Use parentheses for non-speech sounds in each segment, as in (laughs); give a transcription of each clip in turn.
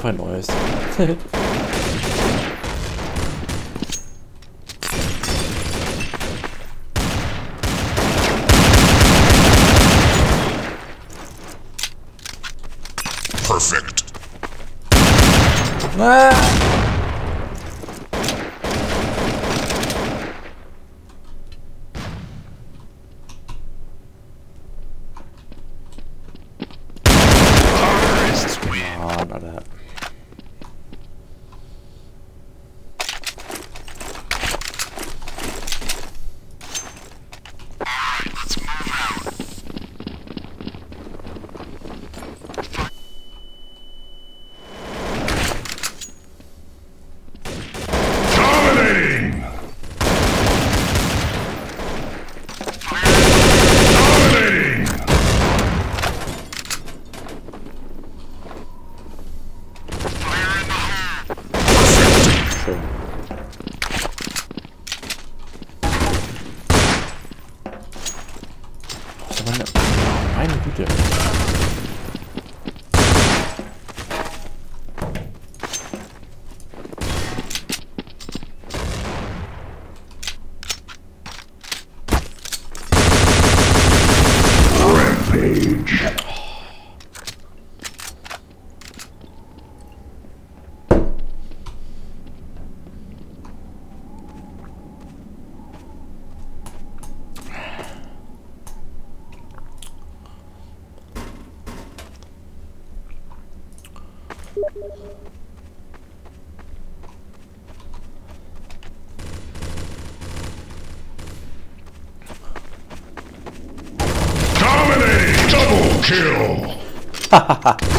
Auf ein neues. Perfekt. Ah. Yeah. Dominating double kill!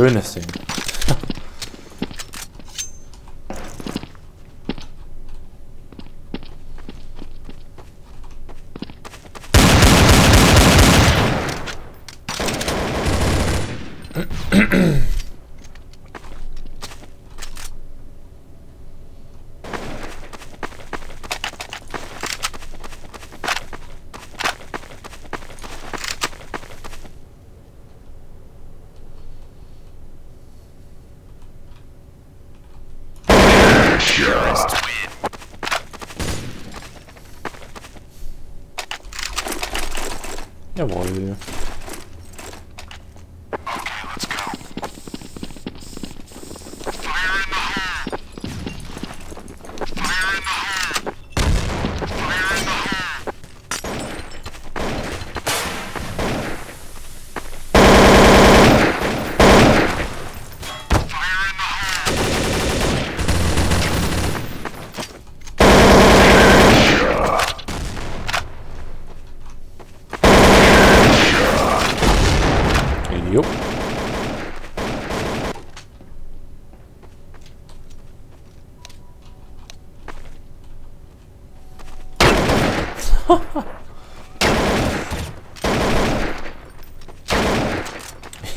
do anything. (laughs) Jawohl.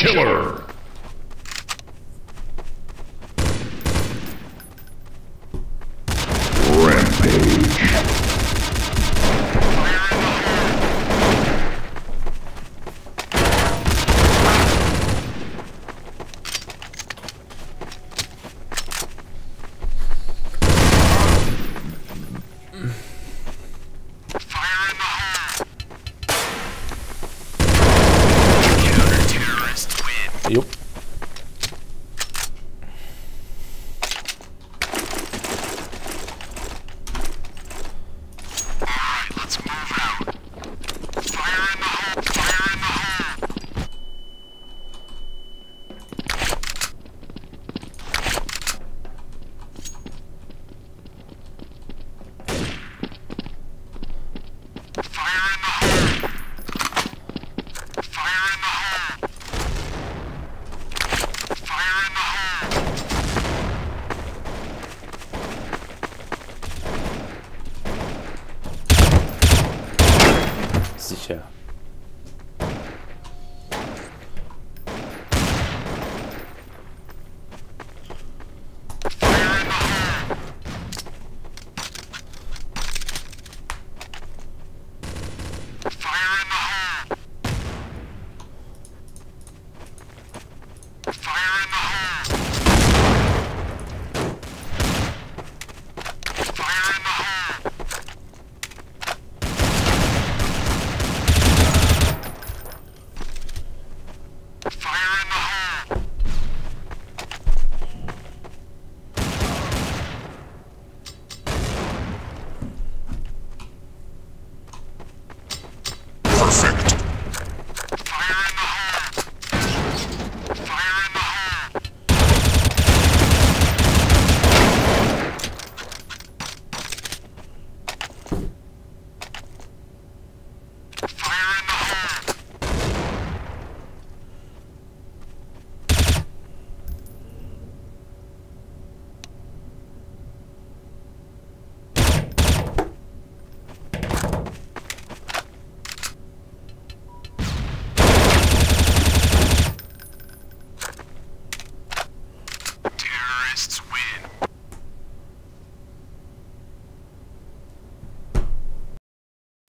killer!